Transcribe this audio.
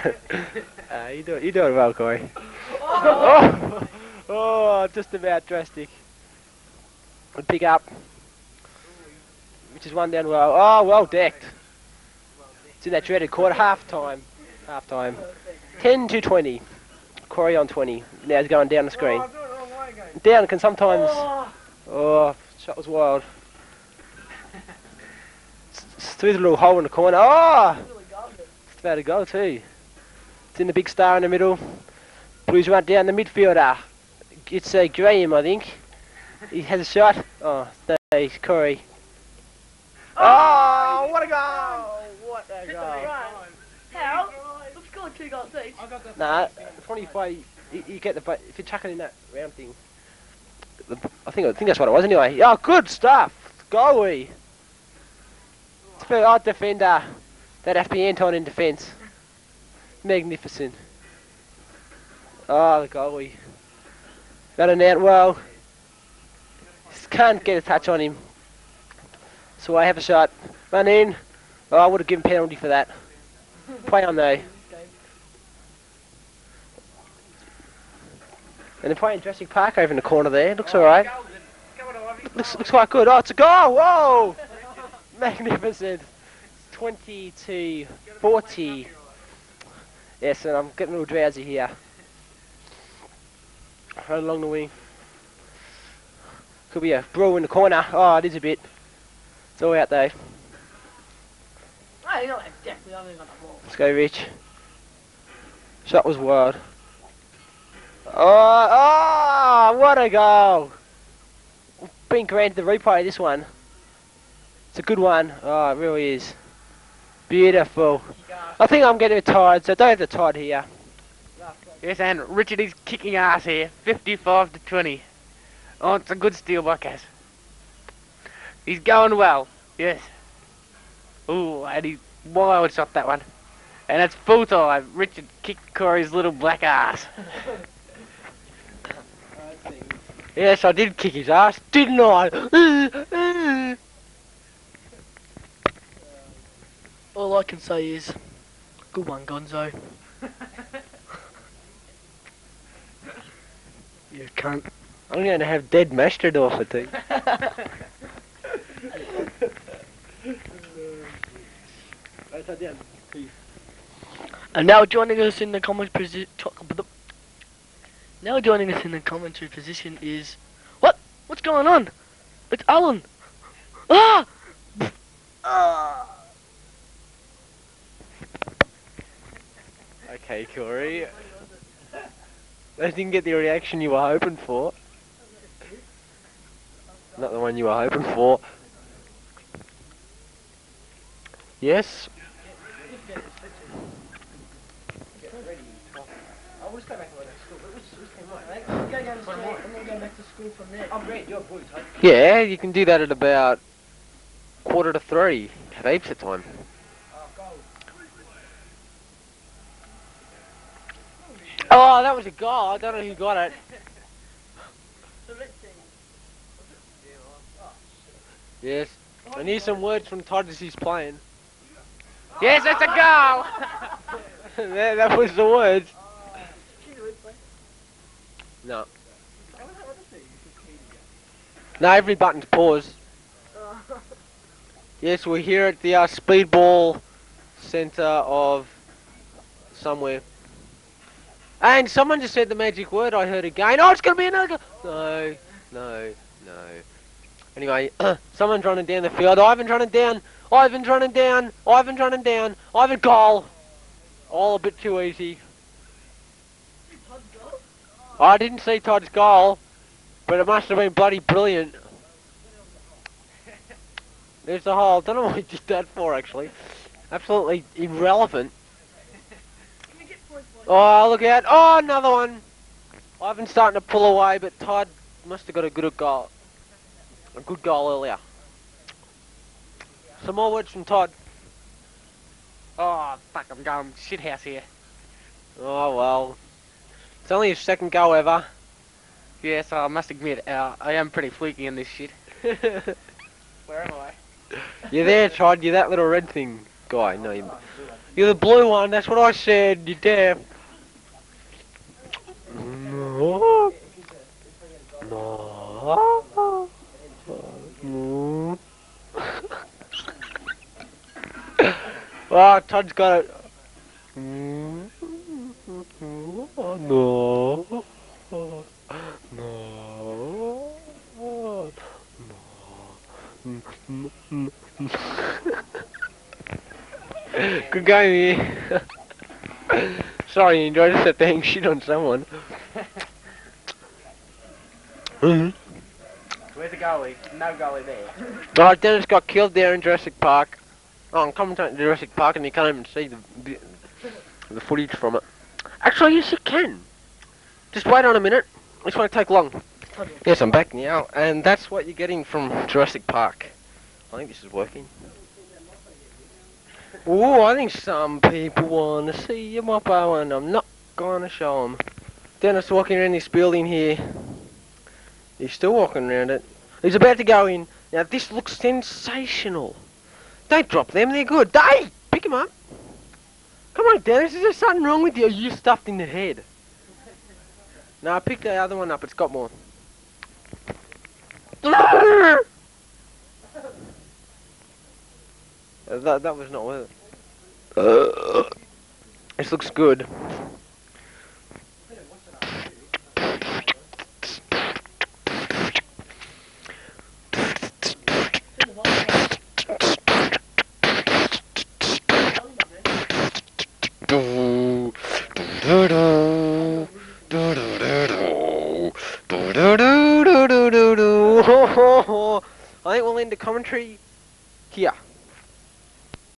uh, you do you doing well, Cory. Oh, oh, just about drastic. And pick up, which is one down well. Oh, well decked. It's in that dreaded quarter, half time. Half time. 10 to 20. Cory on 20. Now he's going down the screen. Down can sometimes. Oh, shot was wild. It's- it's through the little hole in the corner. Oh! It's about to go too. It's in the big star in the middle. Blues run down the midfielder. It's uh, Graham, I think. He has a shot. Oh, thanks, Cory. Oh, what a goal! What a goal! How? We've scored two goals each. Nah, 25. You, you get the bu- if you're chucking in that round thing. the- I think I think that's what it was anyway. Oh, good stuff, goalie. It's for our defender. That have to be Anton in defence. Magnificent. Oh, the goalie. Got an out well. Just can't get a touch on him. So I have a shot. Run in. Oh, I would have given penalty for that. Play on though. And they're playing Jurassic Park over in the corner there. Looks alright. Looks, looks quite good. Oh, it's a goal! Whoa! Magnificent. 20 to 40. Yes, and I'm getting a little drowsy here. Right along the wing. Could be a brawl in the corner. Oh, it is a bit. It's all out though. Oh, you know what? Definitely, I haven't got the ball. Let's go, Rich. Shot was wild. Oh, oh, what a goal! Been granted the replay of this one. It's a good one. Oh, it really is. Beautiful. I think I'm getting tired, so don't have the tide here. Yes, and Richard is kicking ass here, 55 to 20. Oh, it's a good steal by Cass. He's going well, yes. Ooh, and he wild shot that one. And it's full time. Richard kicked Cory's little black ass. Yes, I did kick his ass, didn't I? All I can say is, good one, Gonzo. you cunt. I'm going to have dead Mastrodorf for tea. And now joining us in the comment position. Now joining us in the commentary position is what? What's going on? It's Alan. Ah! ah! Okay, Cory. I didn't get the reaction you were hoping for. Not the one you were hoping for. Yes. Yeah, you can do that at about quarter to three. Have heaps of time. Oh, that was a goal. I don't know who got it. Yes. I need some words from Todd as he's playing. Yes, it's a goal! that, that was the words. No. No, every button's paused. Yes, we're here at the uh, Speedball Centre of somewhere. And someone just said the magic word I heard again. Oh, it's going to be another. No, no, no. Anyway, someone's running down the field. Ivan's running down. Ivan's running down. Ivan's running down. Ivan goal. All a bit too easy. I didn't see Todd's goal, but it must have been bloody brilliant. There's the hole. Don't know what he did that for, actually. Absolutely irrelevant. Oh, look out. Oh, another one. Ivan's starting to pull away, but Todd must have got a good goal. A good goal earlier. Some more words from Todd. Oh, fuck, I'm going shithouse here. Oh, well. It's only his second goal ever. Yes, I must admit, uh, I am pretty fluky in this shit. Where am I? You're there, Todd. You're that little red thing guy. No, you. You're the blue one, that's what I said, You're deaf. Ah, wow, Todd's got it. No. No. No. Good guy, me. Sorry, you tried to hang shit on someone. mm -hmm goalie? No goalie there. Oh, Dennis got killed there in Jurassic Park. Oh, I'm commentating Jurassic Park and you can't even see the, the the footage from it. Actually, yes, you can. Just wait on a minute. This won't take long. Yes, I'm back now, and that's what you're getting from Jurassic Park. I think this is working. Oh, I think some people want to see your moppo, and I'm not going to show them. Dennis walking around this building here. He's still walking around it. He's about to go in. Now, this looks sensational. Don't drop them, they're good. Hey, pick him up. Come on, Dennis, is there something wrong with you? Are you stuffed in the head? No, I picked the other one up, it's got more. That, that was not worth it. this looks good. I think we'll end the commentary